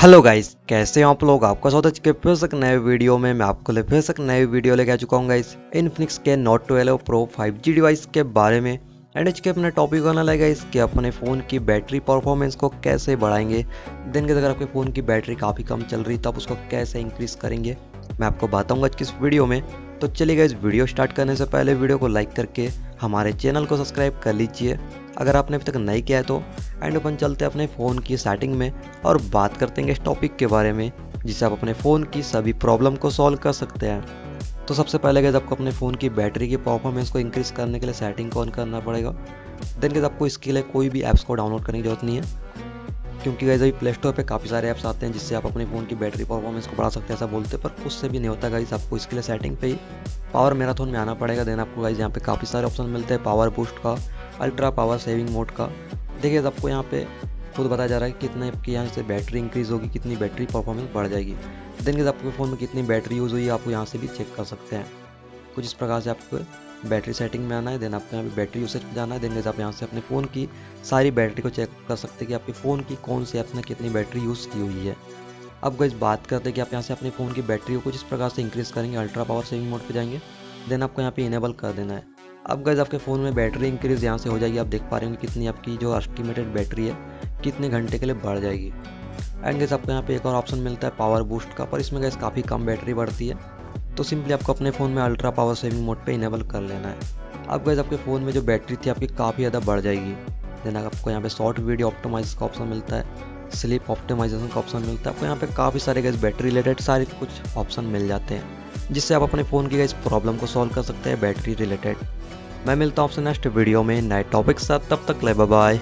Hello guys, कैसे हैं आप लोग? आपका स्वागत है फिर से नए वीडियो में। मैं आपको लिए फिर से नए वीडियो लेके आ चुका हूँ गाइस इन्फिनिक्स के note twelve pro 5G device के बारे में। एंड इसके अपना टॉपिक होना लगेगा इसके अपने फ़ोन की बैटरी परफॉर्मेंस को कैसे बढ़ाएँगे। दिन के अगर आपके फ़ोन की बैटरी काफ़ी कम चल रही तो आप उसको कैसे इंक्रीज़ करेंगे? मैं आपको बताऊँगा आज किस वीडियो में। तो चलिएगा इस वीडियो स्टार्ट करने से पहले वीडियो को लाइक करके हमारे चैनल को सब्सक्राइब कर लीजिए। अगर आपने अभी तक नहीं किया है तो एंड अपन चलते हैं अपने फ़ोन की सेटिंग में और बात करते हैं इस टॉपिक के बारे में, जिससे आप अपने फ़ोन की सभी प्रॉब्लम को सॉल्व कर सकते हैं। तो सबसे पहले गए आपको अपने फ़ोन की बैटरी की परफॉर्मेंस को इंक्रीज़ करने के लिए सेटिंग को ऑन करना पड़ेगा। देन गए आपको इसके लिए कोई भी ऐप्स को डाउनलोड करने की ज़रूरत नहीं है, क्योंकि गाइज़ अभी प्ले स्टोर पर काफ़ी सारे ऐप्स आते हैं, जिससे आप अपने फ़ोन की बैटरी परफॉर्मेंस को बढ़ा सकते हैं, ऐसा बोलते पर उससे भी नहीं होता गाइज़ आपको इसके लिए सेटिंग पे ही पावर मैराथन में आना पड़ेगा। देन आपको गाइज़ यहाँ पे काफ़ी सारे ऑप्शन मिलते हैं पावर बूस्ट का अल्ट्रा पावर सेविंग मोड का। देखिए आपको यहाँ पे खुद बताया जा रहा है कि कितने आपकी यहाँ से बैटरी इंक्रीज़ होगी, कितनी बैटरी परफॉर्मेंस बढ़ जाएगी। देन आपके फ़ोन में कितनी बैटरी यूज़ हुई, आप यहाँ से भी चेक कर सकते हैं। कुछ इस प्रकार से आपको बैटरी सेटिंग में आना है देन आपको यहाँ पे बैटरी यूसेज में जाना है, देन आप यहाँ से अपने फ़ोन की सारी बैटरी को चेक कर सकते हैं कि आपके फ़ोन की कौन सी ऐप ने कितनी बैटरी यूज़ की हुई है। अब इस बात करते हैं कि आप यहाँ से अपने फ़ोन की बैटरी को कुछ इस प्रकार से इंक्रीज़ करेंगे अल्ट्रा पावर सेविंग मोड पर जाएँगे देन आपको यहाँ पे इनेबल कर देना है। अब गैस आपके फ़ोन में बैटरी इंक्रीज़ यहाँ से हो जाएगी। आप देख पा रहे होंगे कितनी आपकी जो एस्टिमेटेड बैटरी है, कितने घंटे के लिए बढ़ जाएगी। एंड गैस आपको यहाँ पे एक और ऑप्शन मिलता है पावर बूस्ट का, पर इसमें गैस काफ़ी कम बैटरी बढ़ती है। तो सिंपली आपको अपने फ़ोन में अल्ट्रा पावर सेविंग मोड पे इनेबल कर लेना है। अब गैस आपके फ़ोन में जो बैटरी थी, आपकी काफ़ी ज़्यादा बढ़ जाएगी। देन आपको यहाँ पे शॉर्ट वीडियो ऑप्टोमाइज का ऑप्शन मिलता है स्लीप ऑप्टोमाइजेशन का ऑप्शन मिलता है। आपको यहाँ पे काफ़ी सारे गैस बैटरी रिलेटेड सारे कुछ ऑप्शन मिल जाते हैं। जिससे आप अपने फ़ोन की इस प्रॉब्लम को सॉल्व कर सकते हैं बैटरी रिलेटेड मैं मिलता हूँ आपसे नेक्स्ट वीडियो में, नए टॉपिक साथ, तब तक ले बाय